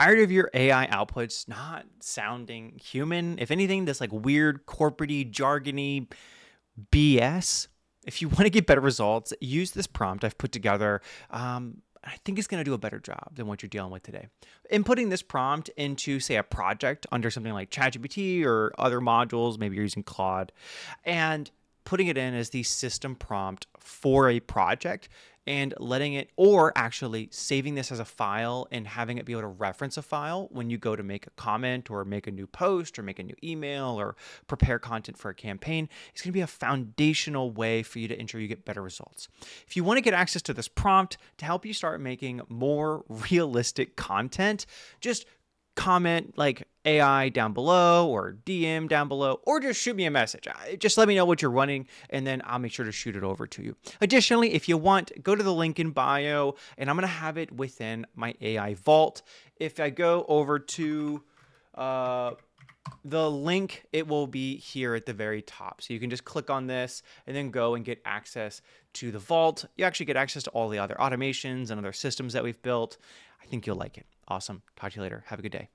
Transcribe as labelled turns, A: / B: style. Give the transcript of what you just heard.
A: tired of your AI outputs not sounding human? If anything, this like weird corporatey, jargony BS. If you want to get better results, use this prompt I've put together. Um, I think it's going to do a better job than what you're dealing with today. Inputting this prompt into, say, a project under something like ChatGPT or other modules, maybe you're using Claude, and putting it in as the system prompt for a project and letting it, or actually saving this as a file and having it be able to reference a file when you go to make a comment or make a new post or make a new email or prepare content for a campaign, is going to be a foundational way for you to ensure you get better results. If you want to get access to this prompt to help you start making more realistic content, just comment like AI down below or DM down below, or just shoot me a message. Just let me know what you're running, and then I'll make sure to shoot it over to you. Additionally, if you want, go to the link in bio, and I'm going to have it within my AI vault. If I go over to uh, the link, it will be here at the very top. So you can just click on this and then go and get access to the vault. You actually get access to all the other automations and other systems that we've built. I think you'll like it. Awesome. Talk to you later. Have a good day.